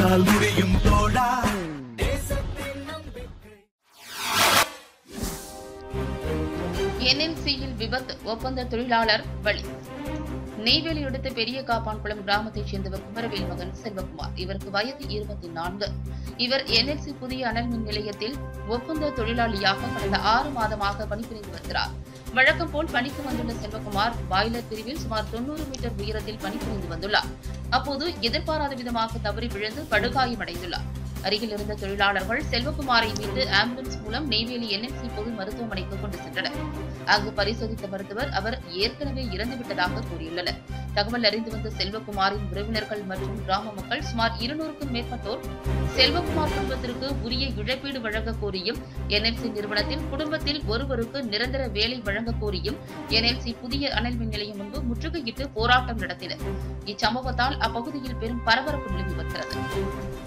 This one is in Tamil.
உன்னால் முடியும் தோழா என்எம்சியில் விபத்து ஒப்பந்த தொழிலாளர் பலி நெய்வேலி அடுத்த பெரிய காப்பான்குளம் கிராமத்தைச் சேர்ந்தவர் குமரவேல் மகன் செல்வகுமார். இவருக்கு வயது இருபத்தி நான்கு இவர் என்எல்சி புதிய அனல் மின் நிலையத்தில் ஒப்பந்த தொழிலாளியாக கடந்த ஆறு மாதமாக பணிபுரிந்து வருகிறார். வழக்கம் போல் பணிக்கு வந்துள்ள செல்வகுமார் பாய்லர் பிரிவில் சுமார் தொண்ணூறு மீட்டர் உயரத்தில் பணிபுரிந்து வந்துள்ளார். அப்போது எதிர்பாராத விதமாக தவறி விழுந்து படுகாயமடைந்துள்ளார். அருகில் இருந்த தொழிலாளர்கள் செல்வகுமாரை மீட்டு ஆம்புலன்ஸ் மூலம் நெய்வேலி என்எல்சி பொது மருத்துவமனைக்கு கொண்டு சென்றனர். அங்கு பரிசோதித்த மருத்துவர் அவர் ஏற்கனவே இறந்துவிட்டதாக கூறியுள்ளனர். தகவல் அறிந்து வந்த செல்வகுமாரின் உறவினர்கள் மற்றும் கிராம மக்கள் சுமார் இருநூறுக்கும் மேற்பட்டோர் செல்வகுமார் குடும்பத்திற்கு உரிய இழப்பீடு வழங்க கோரியும் என்எல்சி நிறுவனத்தில் குடும்பத்தில் ஒருவருக்கு நிரந்தர வேலை வழங்க கோரியும் என்எல்சி புதிய அனல் மின் நிலையம் முன்பு முற்றுகையிட்டு போராட்டம் நடத்தினர். இச்சம்பவத்தால் அப்பகுதியில் பெரும் பரபரப்பு நிலவி வருகிறது.